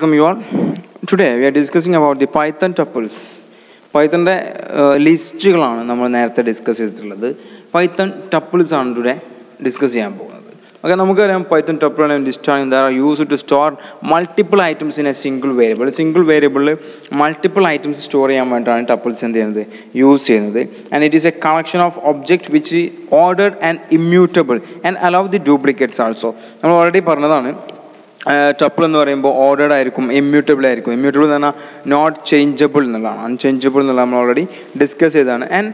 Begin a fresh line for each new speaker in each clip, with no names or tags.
Welcome you all. Today we are discussing about the Python tuples പൈത്തന്റെ ലിസ്റ്റുകളാണ് നമ്മൾ നേരത്തെ discuss ചെയ്തിട്ടുള്ളത്. പൈത്തൺ ടപ്പിൾസ് ആണ് ടുഡേ ഡിസ്കസ് ചെയ്യാൻ പോകുന്നത്. ഓക്കെ നമുക്കറിയാം പൈത്തൺ ടപ്പിൾ ആണ്. ലിസ്റ്റാണ് there are use to store multiple items in a single variable single വേരിയബിളിൽ മൾട്ടിപ്പിൾ ഐറ്റംസ് സ്റ്റോർ ചെയ്യാൻ വേണ്ടിയിട്ടാണ് ടപ്പിൾസ് എന്ത് ചെയ്യുന്നത്? യൂസ് ചെയ്യുന്നത്. And it is a collection of object which ordered and immutable and allow the duplicates also നമ്മൾ already പറഞ്ഞതാണ് tuple എന്ന് പറയുമ്പോൾ ഓർഡേഡ് ആയിരിക്കും ഇമ്മ്യൂട്ടബിൾ ആയിരിക്കും. ഇമ്മ്യൂട്ടബിൾ എന്ന് പറഞ്ഞാൽ നോട്ട് ചേഞ്ചബിൾ എന്നുള്ളതാണ്. അൺചേഞ്ചബിൾ എന്നുള്ള നമ്മൾ ഓൾറെഡി ഡിസ്കസ് ചെയ്തതാണ്. ആൻഡ്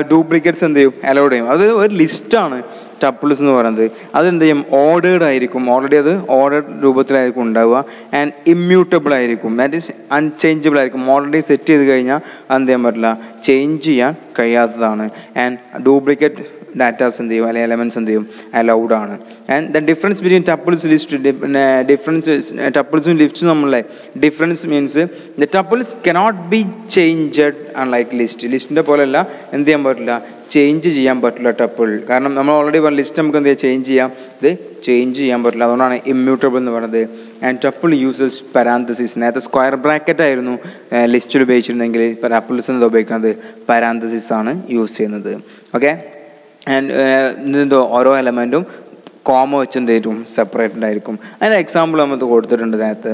ഡ്യൂപ്ലിക്കേറ്റ്സ് എന്ത് ചെയ്യും? അലൗഡ് ചെയ്യും. അത് ഒരു ലിസ്റ്റാണ് ടപ്പിൾസ് എന്ന് പറയുന്നത്. അതെന്ത് ചെയ്യും? ഓർഡേഡ് ആയിരിക്കും. ഓൾറെഡി അത് ഓർഡേഡ് രൂപത്തിലായിരിക്കും ഉണ്ടാവുക. ആൻഡ് ഇമ്മ്യൂട്ടബിൾ ആയിരിക്കും. ദാറ്റ് ഈസ് അൺചേഞ്ചബിൾ ആയിരിക്കും. ഓൾറെഡി സെറ്റ് ചെയ്ത് കഴിഞ്ഞാൽ എന്ത് ചെയ്യാൻ പറ്റില്ല? ചേഞ്ച് ചെയ്യാൻ കഴിയാത്തതാണ്. ആൻഡ് ഡ്യൂപ്ലിക്കേറ്റ് ഡാറ്റാസ് എന്ത് ചെയ്യും? അല്ലെങ്കിൽ എലമെൻസ് എന്ത് ചെയ്യും? അലൗഡ് ആണ്. And the difference between tuples list difference ടപ്പിൾസും ലിസ്റ്റും നമ്മളെ difference means the tuples cannot be changed unlike list ലിസ്റ്റിന്റെ പോലെയല്ല എന്ത് ചെയ്യാൻ പറ്റില്ല? ചേഞ്ച് ചെയ്യാൻ പറ്റില്ല ടപ്പിൾ കാരണം നമ്മൾ ഓൾറെഡി പറഞ്ഞ ലിസ്റ്റ് നമുക്ക് എന്ത് ചെയ്യാം? ചേഞ്ച് ചെയ്യാം. ഇത് ചേഞ്ച് ചെയ്യാൻ പറ്റില്ല. അതുകൊണ്ടാണ് ഇമ്മ്യൂട്ടബിൾ എന്ന് പറയുന്നത് ആൻഡ് ടപ്പിൾ യൂസസ് പരാന്തസിസ് നേരത്തെ സ്ക്വയർ ബ്രാക്കറ്റ് ആയിരുന്നു ലിസ്റ്റിൽ ഉപയോഗിച്ചിരുന്നെങ്കിൽ ടപ്പിൾസ് എന്ന് ഉപയോഗിക്കുന്നത് പരാന്തസിസ് ആണ് യൂസ് ചെയ്യുന്നത്. ഓക്കെ ആൻഡ് എന്തോ ഓരോ എലമെന്റും കോമ വെച്ച് എന്ത് ചെയ്യും സെപ്പറേറ്റഡ് ആയിരിക്കും അതിന് എക്സാമ്പിൾ നമ്മൾ കൊടുത്തിട്ടുണ്ട് നേരത്തെ.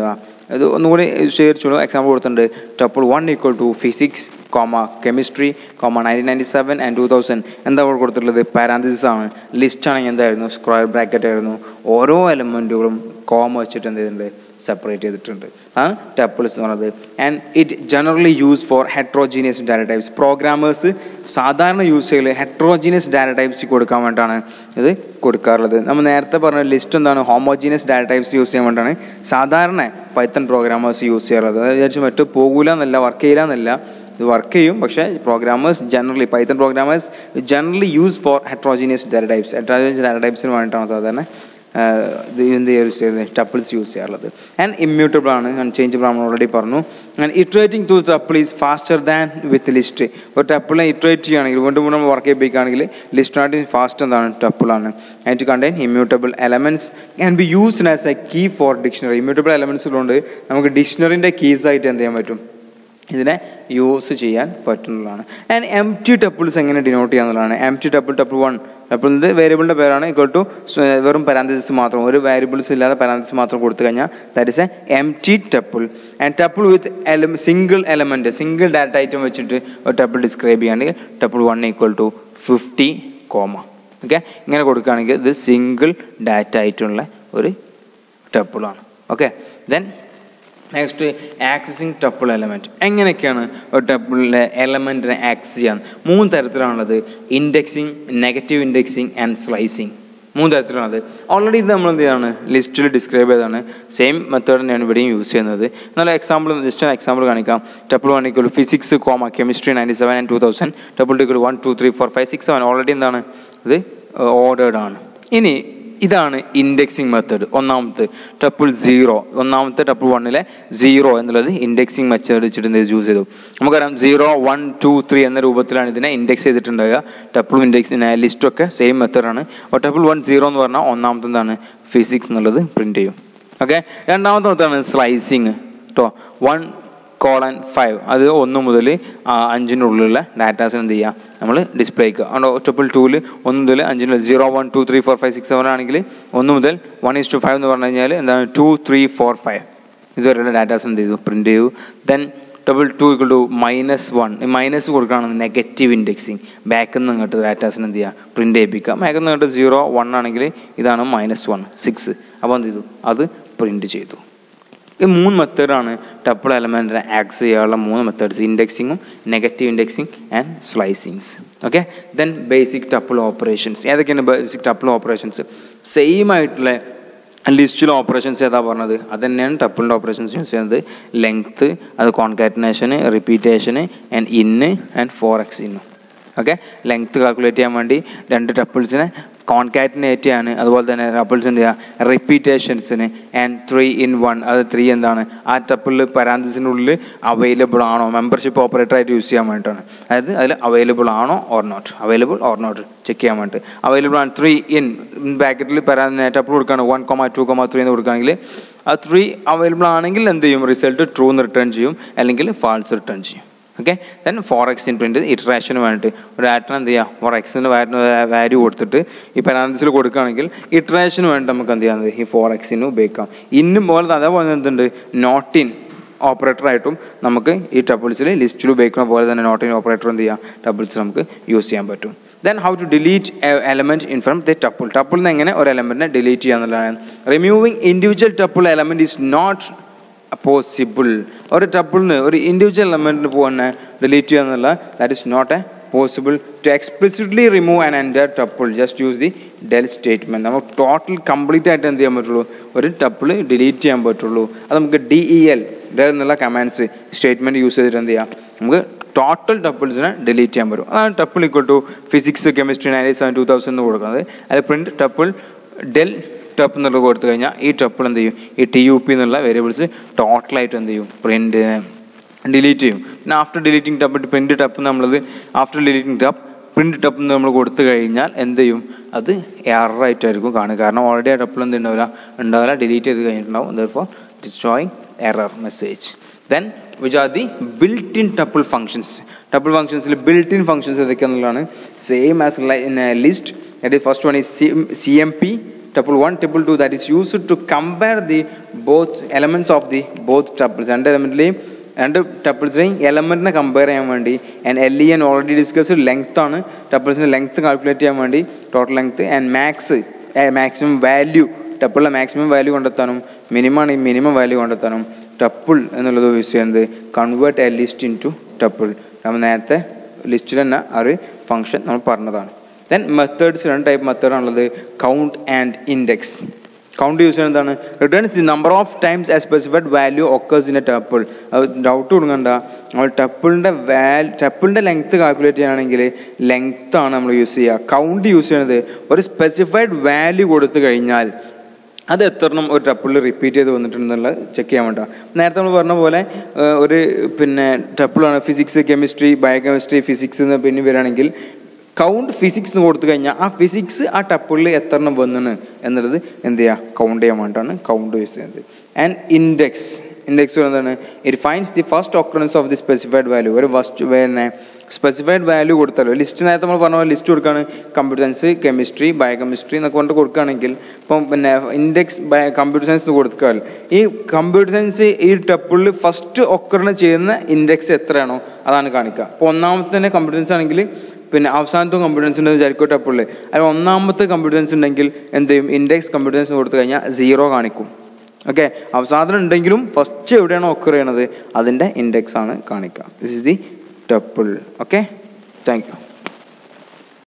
ഇത് ഒന്നുകൂടി ശേഖരിച്ചോളൂ എക്സാമ്പിൾ കൊടുത്തിട്ടുണ്ട്. Tuple one equal to physics comma chemistry comma nineteen ninety seven and two thousand എന്താ അവിടെ കൊടുത്തിട്ടുള്ളത്? പാരാന്തിസിസ് ആണ്. ലിസ്റ്റ് ആണെങ്കിൽ എന്തായിരുന്നു? സ്ക്വയർ ബ്രാക്കറ്റ് ആയിരുന്നു. ഓരോ എലമെന്റുകളും കോമ വെച്ചിട്ട് എന്ത് ചെയ്തിട്ടുണ്ട്? സെപ്പറേറ്റ് ചെയ്തിട്ടുണ്ട്. ആണ് ടപ്പിൾസ് എന്ന് പറയുന്നത്. And it generally use for heterogeneous data types programmers സാധാരണ യൂസ് ചെയ്യൽ ഹെട്രോജീനിയസ് ഡാറ്റ ടൈപ്സ് കൊടുക്കാൻ വേണ്ടിയിട്ടാണ് ഇത് കൊടുക്കാറുള്ളത്. നമ്മൾ നേരത്തെ പറഞ്ഞ ലിസ്റ്റ് എന്താണ്? ഹോമോജീനിയസ് ഡാറ്റ ടൈപ്സ് യൂസ് ചെയ്യാൻ വേണ്ടിയിട്ടാണ്. സാധാരണ പൈത്തൺ പ്രോഗ്രാമേഴ്സ് യൂസ് ചെയ്യാറുള്ളത്. അതായത് വിചാരിച്ച് മറ്റു പോകൂല എന്നല്ല വർക്ക് ചെയ്യില്ല എന്നല്ല ഇത് വർക്ക് ചെയ്യും. പക്ഷേ programmers generally Python programmers generally use for heterogeneous data types heterogeneous data ടൈപ്സിന് വേണ്ടിയിട്ടാണ് സാധാരണ എന്ത് യൂസ് ചെയ്യുന്നത്? ടപ്പിൾസ് യൂസ് ചെയ്യാറുള്ളത്. ആൻഡ് ഇമ്മ്യൂട്ടബിൾ ആണ് അൺചേഞ്ചബിൾ ആണ് ഓൾറെഡി പറഞ്ഞു. And iterating to tuple is faster than with list ഒരു ടപ്പിളിനെ ഇറ്ററേറ്റ് ചെയ്യുകയാണെങ്കിൽ വീണ്ടും വീണ്ടും വർക്ക് ചെയ്യിപ്പിക്കുകയാണെങ്കിൽ ലിസ്റ്റിനായിട്ട് ഫാസ്റ്റ് എന്താണ്? ടപ്പിളാണ് and to contain immutable elements can be used as a key for dictionary immutable എലമെന്റ്സിലുണ്ട് നമുക്ക് ഡിക്ഷണറിന്റെ കീസ് ആയിട്ട് എന്ത് ചെയ്യാൻ പറ്റും? ഇതിനെ യൂസ് ചെയ്യാൻ പറ്റുന്നതാണ്. ആൻഡ് എം ടി ടപ്പിൾസ് എങ്ങനെ denote ചെയ്യാന്നുള്ളതാണ്. Empty tuple tuple one tuple ഇത് വേരിയബിളിന്റെ പേരാണ് ഇക്വൽ ടു വെറും പരാന്തസിസ് മാത്രം. ഒരു വേരിയബിൾസ് ഇല്ലാതെ പരാന്തസിസ് മാത്രം കൊടുത്തു കഴിഞ്ഞാൽ that is a empty tuple and tuple with എല single element single data item വെച്ചിട്ട് ഒരു ടപ്പിൾ ഡിസ്ക്രൈബ് ചെയ്യുകയാണെങ്കിൽ tuple one equal to fifty comma okay ഇങ്ങനെ കൊടുക്കുകയാണെങ്കിൽ ഇത് സിംഗിൾ ഡാറ്റ ആയിട്ടുള്ള ഒരു ടപ്പിളാണ് okay then next accessing tuple element എങ്ങനെയൊക്കെയാണ് ഒരു ടപ്പിളിലെ എലമെന്റിനെ ആക്സസ് ചെയ്യാൻ? മൂന്ന് തരത്തിലാണുള്ളത്. Indexing negative indexing and slicing മൂന്ന് തരത്തിലാണത് ഓൾറെഡി ഇത് നമ്മൾ എന്ത് ചെയ്യാണ് ലിസ്റ്റിൽ ഡിസ്ക്രൈബ് ചെയ്താണ് സെയിം മെത്തേഡ് തന്നെയാണ് ഇവിടെയും യൂസ് ചെയ്യുന്നത്. എന്നാൽ എക്സാമ്പിൾ ജസ്റ്റ് എക്സാമ്പിൾ കാണിക്കാം. Tuple equal physics comma chemistry ninety seven and two thousand tuple equal one two three four five six seven already എന്താണ്? ഇത് ഓർഡേഡ് ആണ്. ഇനി ഇതാണ് ഇൻഡെക്സിങ് മെത്തേഡ് ഒന്നാമത്തെ ടപ്പിൾ സീറോ ഒന്നാമത്തെ ടപ്പിൾ വണ്ണിലെ സീറോ എന്നുള്ളത് ഇൻഡെക്സിങ് മെത്തേഡ് വെച്ചിട്ട് ചൂസ് ചെയ്തു. നമുക്കറിയാം സീറോ വൺ ടു ത്രീ എന്ന രൂപത്തിലാണ് ഇതിനെ ഇൻഡെക്സ് ചെയ്തിട്ടുണ്ടാവുക. ടപ്പിൾ ഇൻഡെക്സ് ലിസ്റ്റൊക്കെ സെയിം മെത്തേഡാണ് അപ്പോൾ ടപ്പിൾ വൺ സീറോ എന്ന് പറഞ്ഞാൽ ഒന്നാമത്തെ എന്താണ്? ഫിസിക്സ് എന്നുള്ളത് പ്രിന്റ് ചെയ്യും. ഓക്കെ രണ്ടാമത്തെ മെത്തേഡാണ് സ്ലൈസിങ് കേട്ടോ വൺ കോളൻ ഫൈവ്. അത് ഒന്ന് മുതൽ അഞ്ചിന്റെ ഉള്ളിലുള്ള ഡാറ്റാസ് എന്ത് ചെയ്യുക നമ്മൾ ഡിസ്പ്ലേ ചെയ്യുക അതുകൊണ്ട് ട്രിപ്പിൾ ടൂവിൽ ഒന്ന് മുതൽ അഞ്ചിന് zero one two three four five six seven ആണെങ്കിൽ ഒന്ന് മുതൽ വൺ ഈസ് ടു ഫൈവ് എന്ന് പറഞ്ഞു കഴിഞ്ഞാൽ എന്താണ്? ടു ത്രീ ഫോർ ഫൈവ് ഇതുവരെയുള്ള ഡാറ്റാസ് എന്ത് ചെയ്തു പ്രിന്റ് ചെയ്തു. Then tuple two equal to minus one minus കൊടുക്കുകയാണെങ്കിൽ നെഗറ്റീവ് ഇൻഡെക്സിങ് ബാക്കിൽ നിന്ന് ഇങ്ങോട്ട് ഡാറ്റാസിന് എന്ത് ചെയ്യുക പ്രിന്റ് ചെയ്യിപ്പിക്കുക. ബാക്കിൽ നിന്ന് ഇങ്ങോട്ട് സീറോ വൺ ആണെങ്കിൽ ഇതാണ് മൈനസ് വൺ സിക്സ് അപ്പോൾ എന്ത് ചെയ്തു അത് പ്രിന്റ് ചെയ്തു. മൂന്ന് മെത്തേഡാണ് ടപ്പിൾ എലമെന്റിനെ ആക്സ് ചെയ്യാനുള്ള മൂന്ന് methods ഇൻഡെക്സിങ്ങും negative indexing and slicings okay then basic tuple operations ഏതൊക്കെയാണ് ബേസിക് ടപ്പിൾ ഓപ്പറേഷൻസ് സെയിം ആയിട്ടുള്ള ലിസ്റ്റിലെ ഓപ്പറേഷൻസ് ഏതാ പറഞ്ഞത്? അത് തന്നെയാണ് ടപ്പിളിന്റെ ഓപ്പറേഷൻസ് യൂസ് ചെയ്യുന്നത്. ലെങ്ത്ത് അത് കോൺകാറ്റിനേഷന് റിപ്പീറ്റേഷന് and in and for x ഇന്നും ഓക്കെ ലെങ്ത്ത് കാൽക്കുലേറ്റ് ചെയ്യാൻ വേണ്ടി രണ്ട് ടപ്പിൾസിനെ കോൺകാറ്റിനേറ്റ് ആണ് അതുപോലെ തന്നെ ടപ്പിൾസ് എന്ത് ചെയ്യുക? റിപ്പീറ്റേഷൻസിന് ആൻഡ് ത്രീ ഇൻ വൺ അത് ത്രീ എന്താണ്? ആ ടപ്പിളിൽ പരാന്തസിനുള്ളിൽ അവൈലബിൾ ആണോ? മെമ്പർഷിപ്പ് ഓപ്പറേറ്റർ ആയിട്ട് യൂസ് ചെയ്യാൻ വേണ്ടിയിട്ടാണ്. അതായത് അതിൽ അവൈലബിൾ ആണോ or not available or not check ചെയ്യാൻ വേണ്ടി അവൈലബിൾ ആണ് ത്രീ ഇൻ ബാക്കറ്റിൽ പരാതി ടപ്പിൾ കൊടുക്കുകയാണ്. One comma two comma three എന്ന് കൊടുക്കുകയാണെങ്കിൽ ആ ത്രീ അവൈലബിൾ ആണെങ്കിൽ എന്ത് ചെയ്യും? റിസൾട്ട് ട്രൂ എന്ന് റിട്ടേൺ ചെയ്യും. അല്ലെങ്കിൽ ഫാൾസ് റിട്ടേൺ ചെയ്യും. Okay then for x in print ഇറ്ററേഷന് വേണ്ടിയിട്ട് ഒരു ആറ്റിന് എന്ത് ചെയ്യുക ഫോർ എക്സിന്റെ വാല്യൂ കൊടുത്തിട്ട് ഈ പരാനസിൽ കൊടുക്കുകയാണെങ്കിൽ ഇറ്ററേഷന് വേണ്ടി നമുക്ക് എന്ത് ചെയ്യാൻ ഈ ഫോർ എക്സിന് ഉപയോഗിക്കാം. ഇന്നും പോലെ അതേപോലെ എന്തുണ്ട്? നോട്ട് ഇൻ ഓപ്പറേറ്ററായിട്ടും നമുക്ക് ഈ ടബിൾസിൽ ലിസ്റ്റിൽ ഉപയോഗിക്കുന്ന പോലെ തന്നെ നോട്ട് ഇൻ ഓപ്പറേറ്റർ എന്ത് ചെയ്യാം ടബിൾസ് നമുക്ക് യൂസ് ചെയ്യാൻ പറ്റും. Then how to delete element in from the tuple tuple നിന്ന് എങ്ങനെ ഒരു എലമെന്റിനെ delete ചെയ്യാന്നുള്ളതാണ്. Removing individual tuple element is not possible ഒരു ടപ്പിളിന് ഒരു ഇൻഡിവിജ്വൽ എലമെന്റിന് പോകുന്ന ഡിലീറ്റ് ചെയ്യുക എന്നുള്ള that is not a possible to explicitly remove an entire tuple just use the del statement നമുക്ക് ടോട്ടൽ കംപ്ലീറ്റ് ആയിട്ട് എന്ത് ചെയ്യാൻ പറ്റുള്ളൂ? ഒരു ടപ്പിൾ ഡിലീറ്റ് ചെയ്യാൻ പറ്റുള്ളൂ. അത് നമുക്ക് ഡി ഇ എൽ ഡെൽ എന്നുള്ള കമാൻഡ്സ് സ്റ്റേറ്റ്മെന്റ് യൂസ് ചെയ്തിട്ട് എന്ത് ചെയ്യാം? നമുക്ക് ടോട്ടൽ ടപ്പിൾസിനെ ഡിലീറ്റ് ചെയ്യാൻ പറ്റും. അതാണ് tuple equal to physics chemistry ninety seven two thousand കൊടുക്കുന്നത്. അത് പ്രിന്റ് ടപ്പിൾ ഡെൽ ടപ്പ് എന്നുള്ളത് കൊടുത്തു കഴിഞ്ഞാൽ ഈ ടപ്പിൾ എന്ത് ചെയ്യും? ഈ ടി യു പി എന്നുള്ള വേരിയബിൾസ് ടോട്ടലായിട്ട് എന്ത് ചെയ്യും? പ്രിന്റ് ഡിലീറ്റ് ചെയ്യും. പിന്നെ after deleting tup print tup നമ്മളത് after deleting tup print tup നമ്മൾ കൊടുത്തു കഴിഞ്ഞാൽ എന്ത് ചെയ്യും? അത് എററായിട്ടായിരിക്കും കാണുക. കാരണം ഓൾറെഡി ആ ടപ്പിൾ എന്ത് ഉണ്ടാവില്ല? ഉണ്ടാവില്ല. ഡിലീറ്റ് ചെയ്ത് കഴിഞ്ഞിട്ടുണ്ടാവും. Therefore destroying error message then which are the built in tuple functions tuple ഫങ്ഷൻസിൽ built in functions ഏതൊക്കെയാണെന്നുള്ളതാണ് same as list first one is C M P tuple 1 tuple 2 that is used to compare the both elements of the both tuples രണ്ട് എലമെന്റിലെയും രണ്ട് ടപ്പിൾസിലെയും എലമെന്റിനെ compare ചെയ്യാൻ വേണ്ടി and L E N already discuss length ആണ്. ടപ്പിൾസിന്റെ length calculate ചെയ്യാൻ വേണ്ടി total length and max maximum value ടപ്പിളിലെ maximum value കണ്ടെത്താനും minimum ആണ് ഈ മിനിമം വാല്യൂ കണ്ടെത്താനും ടപ്പിൾ എന്നുള്ളത് യൂസ് ചെയ്യുന്നത് convert a list into tuple നമ്മൾ നേരത്തെ ലിസ്റ്റിൽ തന്നെ ആ ഒരു ഫംഗ്ഷൻ നമ്മൾ പറഞ്ഞതാണ്. ദെൻ മെത്തേഡ്സ് രണ്ട് type മെത്തേഡാണുള്ളത് count and index count use ചെയ്യുന്നത് എന്താണ് returns the number of times a specified value occurs in a tuple doubt കൊടുക്കണ്ട. നമ്മൾ ടപ്പിളിന്റെ വാൽ ടപ്പിളിന്റെ ലെങ്ത്ത് കാൽക്കുലേറ്റ് ചെയ്യുകയാണെങ്കിൽ ലെങ്ത്ത് ആണ് നമ്മൾ യൂസ് ചെയ്യുക. കൗണ്ട് യൂസ് ചെയ്യുന്നത് ഒരു സ്പെസിഫൈഡ് വാല്യൂ കൊടുത്തു കഴിഞ്ഞാൽ അത് എത്രണ്ണം ഒരു ടപ്പിളിൽ റിപ്പീറ്റ് ചെയ്ത് വന്നിട്ടുണ്ടെന്നുള്ള ചെക്ക് ചെയ്യാൻ വേണ്ട. നേരത്തെ നമ്മൾ പറഞ്ഞ പോലെ ഒരു പിന്നെ ടപ്പിളാണ് ഫിസിക്സ് കെമിസ്ട്രി ബയോകെമിസ്ട്രി ഫിസിക്സ് എന്ന് പിന്നെ വരികയാണെങ്കിൽ കൗണ്ട് ഫിസിക്സ് എന്ന് കൊടുത്തു കഴിഞ്ഞാൽ ആ ഫിസിക്സ് ആ ടപ്പിളിൽ എത്ര വന്നു എന്നുള്ളത് എന്ത് ചെയ്യുക കൗണ്ട് ചെയ്യാൻ വേണ്ടിയിട്ടാണ് കൗണ്ട് യൂസ് ചെയ്യുന്നത്. ആൻഡ് ഇൻഡെക്സ് ഇൻഡെക്സ് എന്താണ്? It finds the first occurrence of the specified value ഒരു ഫസ്റ്റ് പിന്നെ സ്പെസിഫൈഡ് വാല്യൂ കൊടുത്താലോ? ലിസ്റ്റ് നേരത്തെ നമ്മൾ പറഞ്ഞ ലിസ്റ്റ് കൊടുക്കുകയാണ് കമ്പ്യൂട്ടർ സയൻസ് കെമിസ്ട്രി ബയോകെമിസ്ട്രി എന്നൊക്കെ കൊണ്ട് കൊടുക്കുകയാണെങ്കിൽ ഇപ്പം പിന്നെ ഇൻഡെക്സ് കമ്പ്യൂട്ടർ സയൻസ് എന്ന് ഈ കമ്പ്യൂട്ടർ സയൻസ് ഈ ടപ്പിളിൽ ഫസ്റ്റ് ഒക്കറിന് ചെയ്യുന്ന ഇൻഡെക്സ് എത്രയാണോ? അതാണ് കാണിക്കുക. അപ്പോൾ ഒന്നാമത്തെ തന്നെ കമ്പ്യൂട്ടർ സയൻസ് ആണെങ്കിൽ പിന്നെ അവസാനത്തെ കമ്പ്യൂട്ടൻസ് ഉണ്ടെന്ന് വിചാരിക്കട്ടെ അപ്പോഴേ അതിൽ ഒന്നാമത്തെ കമ്പ്യൂട്ടൻസ് ഉണ്ടെങ്കിൽ എന്ത് ചെയ്യും? ഇൻഡെക്സ് കമ്പ്യൂട്ടൻസ് കൊടുത്തു കഴിഞ്ഞാൽ സീറോ കാണിക്കും. ഓക്കെ അവസാനം ഉണ്ടെങ്കിലും ഫസ്റ്റ് എവിടെയാണ് ഒക്കർ ചെയ്യണത്? അതിന്റെ ഇൻഡെക്സ് ആണ് കാണിക്കുക this is the tuple okay thank you